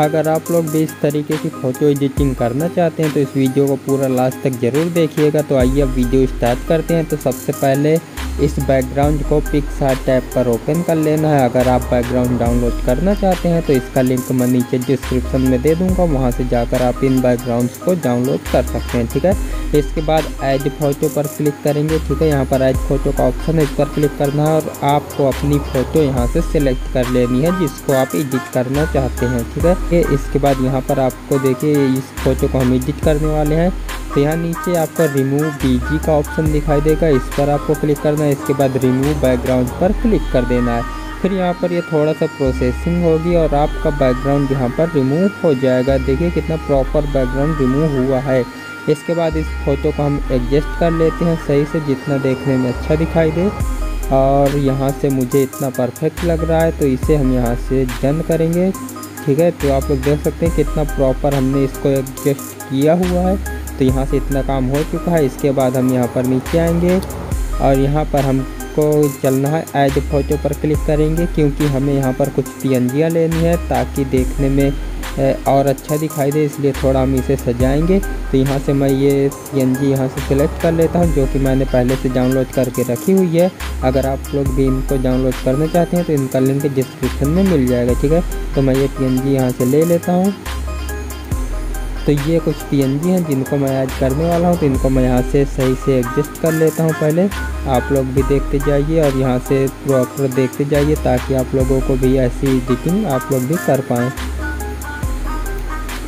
अगर आप लोग भी इस तरीके की फ़ोटो एडिटिंग करना चाहते हैं तो इस वीडियो को पूरा लास्ट तक ज़रूर देखिएगा। तो आइए अब वीडियो स्टार्ट करते हैं। तो सबसे पहले इस बैकग्राउंड को पिक्सार टैब पर ओपन कर लेना है। अगर आप बैकग्राउंड डाउनलोड करना चाहते हैं तो इसका लिंक मैं नीचे डिस्क्रिप्शन में दे दूँगा। वहाँ से जाकर आप इन बैकग्राउंड्स को डाउनलोड कर सकते हैं, ठीक है? इसके बाद एड फ़ोटो पर क्लिक करेंगे, ठीक है? यहाँ पर एड फ़ोटो का ऑप्शन है, इस पर क्लिक करना है और आपको अपनी फ़ोटो यहाँ से सिलेक्ट कर लेनी है, जिसको आप एडिट करना चाहते हैं, ठीक है? इसके बाद यहाँ पर आपको देखिए, इस फ़ोटो को हम एडिट करने वाले हैं। तो यहाँ नीचे आपको रिमूव बीजी का ऑप्शन दिखाई देगा। इस पर आपको क्लिक करना है। इसके बाद रिमूव बैकग्राउंड पर क्लिक कर देना है। फिर यहाँ पर ये थोड़ा सा प्रोसेसिंग होगी और आपका बैकग्राउंड यहाँ पर रिमूव हो जाएगा। देखिए कितना प्रॉपर बैकग्राउंड रिमूव हुआ है। इसके बाद इस फ़ोटो को हम एडजस्ट कर लेते हैं। सही से जितना देखने में अच्छा दिखाई दे। और यहाँ से मुझे इतना परफेक्ट लग रहा है तो इसे हम यहाँ से डन करेंगे। ठीक है तो आप लोग देख सकते हैं कितना प्रॉपर हमने इसको एडजस्ट किया हुआ है। तो यहाँ से इतना काम हो चुका है। इसके बाद हम यहाँ पर नीचे आएँगे और यहाँ पर हमको चलना है। एड फ़ोटो पर क्लिक करेंगे क्योंकि हमें यहाँ पर कुछ पी लेनी है ताकि देखने में और अच्छा दिखाई दे। इसलिए थोड़ा हम इसे सजाएँगे। तो यहाँ से मैं ये पी एन जी यहाँ से सिलेक्ट कर लेता हूँ, जो कि मैंने पहले से डाउनलोड करके रखी हुई है। अगर आप लोग भी इनको डाउनलोड करना चाहते हैं तो इनका लिंक डिस्क्रिप्शन में मिल जाएगा, ठीक है? तो मैं ये पी एन जी यहाँ से ले लेता हूँ। तो ये कुछ पीएनजी हैं, जिनको मैं ऐड करने वाला हूँ तो इनको मैं यहाँ से सही से एडजस्ट कर लेता हूँ पहले। आप लोग भी देखते जाइए और यहाँ से प्रॉपर देखते जाइए, ताकि आप लोगों को भी ऐसी एडिटिंग आप लोग भी कर पाएँ।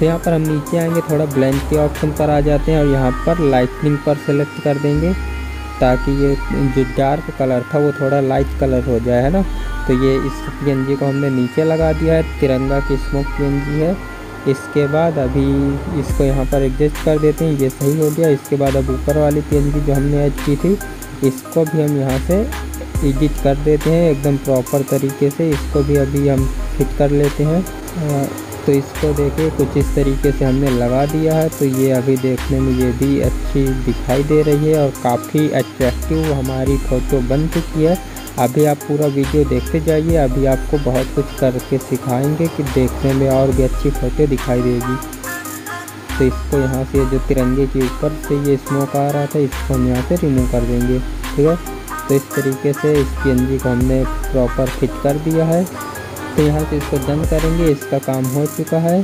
तो यहाँ पर हम नीचे आएँगे, थोड़ा ब्लैंक के ऑप्शन पर आ जाते हैं और यहाँ पर लाइटनिंग पर सेलेक्ट कर देंगे, ताकि ये जो डार्क कलर था, वो थोड़ा लाइट कलर हो जाए, है ना? तो ये इस पीएनजी को हमने नीचे लगा दिया है, तिरंगा की स्मोक पीएनजी है। इसके बाद अभी इसको यहाँ पर एडजस्ट कर देते हैं। ये सही हो गया। इसके बाद अब ऊपर वाली पेन जो हमने ऐड की थी, इसको भी हम यहाँ से एडिट कर देते हैं एकदम प्रॉपर तरीके से। इसको भी अभी हम फिट कर लेते हैं। तो इसको देखिए, कुछ इस तरीके से हमने लगा दिया है। तो ये अभी देखने में ये भी अच्छी दिखाई दे रही है और काफ़ी अट्रैक्टिव हमारी फ़ोटो बन चुकी है। अभी आप पूरा वीडियो देखते जाइए, अभी आपको बहुत कुछ करके सिखाएँगे कि देखने में और भी अच्छी फ़ोटो दिखाई देगी। तो इसको यहाँ से जो तिरंगे के ऊपर से ये स्मोक आ रहा था, इसको हम यहाँ से रिमूव कर देंगे, ठीक है? तो इस तरीके से इस पी को हमने प्रॉपर फिट कर दिया है। तो यहाँ से इसको डन करेंगे, इसका काम हो चुका है।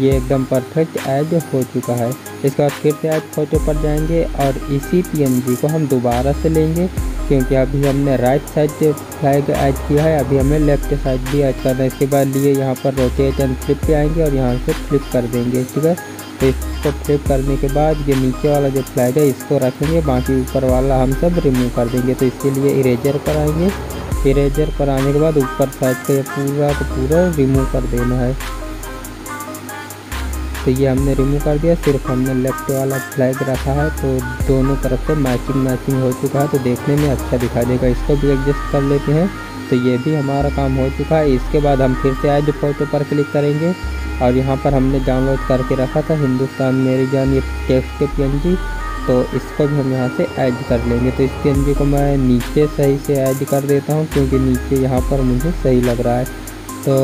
ये एकदम परफेक्ट ऐड हो चुका है। इसके बाद फिर से ऐड फ़ोटो पर जाएँगे और इसी पी को हम दोबारा से लेंगे। क्योंकि अभी हमने राइट साइड से फ्लैग ऐड किया है, अभी हमें लेफ़्ट साइड भी ऐड करना है। इसके बाद लिए यहाँ पर रोटेट एंड फ्लिप पे आएँगे और यहाँ से फ्लिप कर देंगे, ठीक है? तो इसको फ्लिप करने के बाद ये नीचे वाला जो फ्लैग है, इसको रखेंगे, बाकी ऊपर वाला हम सब रिमूव कर देंगे। तो इसके लिए इरेजर पर आएँगे। इरेजर पर आने के बाद ऊपर साइड ये पूरा को पूरा रिमूव कर देना है। तो ये हमने रिमूव कर दिया, सिर्फ़ हमने लेफ़्ट वाला फ्लैग रखा है तो दोनों तरफ़ से मैचिंग मैचिंग हो चुका है तो देखने में अच्छा दिखाई देगा इसको भी एडजस्ट कर लेते हैं तो ये भी हमारा काम हो चुका है। इसके बाद हम फिर से ऐड फ़ोटो पर क्लिक करेंगे, और यहाँ पर हमने डाउनलोड करके रखा था हिंदुस्तान मेरी जान, ये टेक्स्ट के पी तो इसको भी हम यहाँ से ऐड कर लेंगे। तो इस पी को मैं नीचे सही से ऐड कर देता हूँ, क्योंकि नीचे यहाँ पर मुझे सही लग रहा है। तो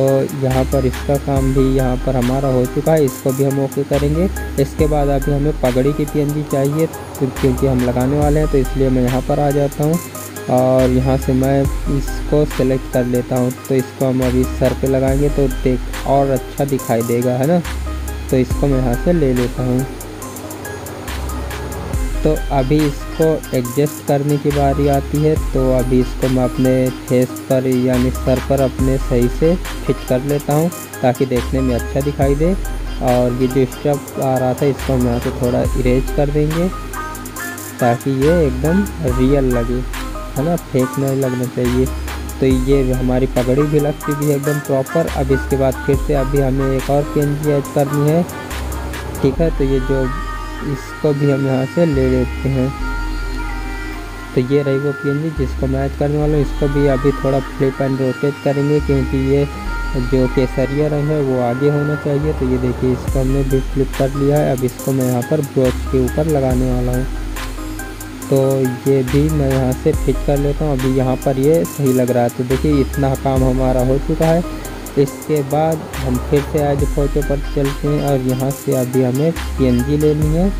यहाँ पर इसका काम भी यहाँ पर हमारा हो चुका है। इसको भी हम ओके करेंगे। इसके बाद अभी हमें पगड़ी की पी चाहिए, क्योंकि हम लगाने वाले हैं तो इसलिए मैं यहाँ पर आ जाता हूँ। और यहाँ से मैं इसको सेलेक्ट कर लेता हूँ। तो इसको हम अभी सर पे लगाएँगे तो देख और अच्छा दिखाई देगा, है ना? तो इसको मैं यहाँ से ले लेता हूँ। तो अभी इसको एडजस्ट करने की बारी आती है तो अभी इसको मैं अपने फेस पर यानी सर पर अपने सही से फिट कर लेता हूँ, ताकि देखने में अच्छा दिखाई दे। और ये जो स्टप आ रहा था, इसको हम यहाँ से थोड़ा इरेज कर देंगे, ताकि ये एकदम रियल लगे, है ना? फेक नहीं लगना चाहिए। तो ये हमारी पगड़ी भी लग चुकी है एकदम प्रॉपर अब इसके बाद फिर से अभी हमें एक और पेन की ऐड करनी है। ठीक है तो ये जो इसको भी हम यहाँ से ले लेते हैं। तो ये रही वो पी जिसको मैं ऐड करने वाला हूँ। इसको भी अभी थोड़ा फ्लिप एंड रोटेट करेंगे क्योंकि ये जो केसरिया रंग है, वो आगे होना चाहिए। तो ये देखिए, इसको हमने भी फ्लिप कर लिया है। अब इसको मैं यहाँ पर ब्रोच के ऊपर लगाने वाला हूँ। तो ये भी मैं यहाँ से फिट कर लेता हूँ। अभी यहाँ पर ये सही लग रहा है। तो देखिए, इतना काम हमारा हो चुका है। इसके बाद हम फिर से आज फ़ोटो पर चलते हैं और यहाँ से अभी हमें पीएनजी लेनी है।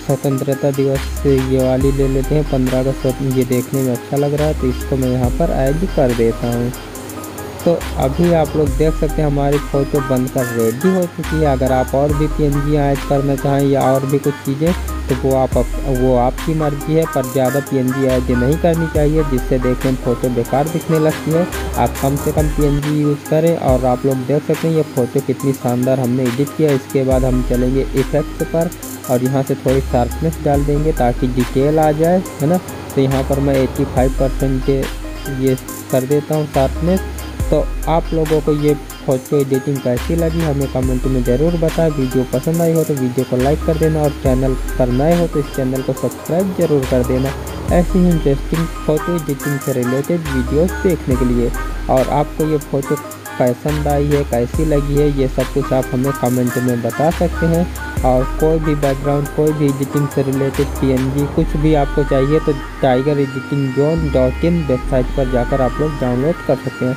स्वतंत्रता दिवस से ये वाली ले लेते हैं, पंद्रह अगस्त, ये देखने में अच्छा लग रहा है तो इसको मैं यहाँ पर ऐड कर देता हूँ। तो अभी आप लोग देख सकते हैं हमारी फ़ोटो बनकर रेडी हो चुकी है। अगर आप और भी पीएनजी ऐड करना चाहें या और भी कुछ चीज़ें तो वो आप वो आपकी मर्ज़ी है, पर ज़्यादा पीएनजी ऐड नहीं करनी चाहिए, जिससे देखने में फ़ोटो बेकार दिखने लगती है। आप कम से कम पीएनजी यूज़ करें और आप लोग देख सकते हैं ये फ़ोटो कितनी शानदार हमने एडिट किया इसके बाद हम चलेंगे इफ़ेक्ट पर और यहाँ से थोड़ी शार्पनेस डाल देंगे ताकि डिटेल आ जाए, है ना? तो यहाँ पर मैं 85 परसेंट ये कर देता हूँ शार्पनेस तो आप लोगों को ये फ़ोटो एडिटिंग कैसी लगी हमें कमेंट में ज़रूर बताएँ। वीडियो पसंद आई हो तो वीडियो को लाइक कर देना और चैनल पर नए हो तो इस चैनल को सब्सक्राइब ज़रूर कर देना। ऐसी ही इंटरेस्टिंग फ़ोटो एडिटिंग से रिलेटेड वीडियोस देखने के लिए। और आपको ये फ़ोटो पसंद आई है, कैसी लगी है, ये सब कुछ आप हमें कमेंट में बता सकते हैं। और कोई भी बैकग्राउंड कोई भी एडिटिंग से रिलेटेड पीएनजी कुछ भी आपको चाहिए तो tiger editing zone dot in website पर जाकर आप लोग डाउनलोड कर सकते हैं।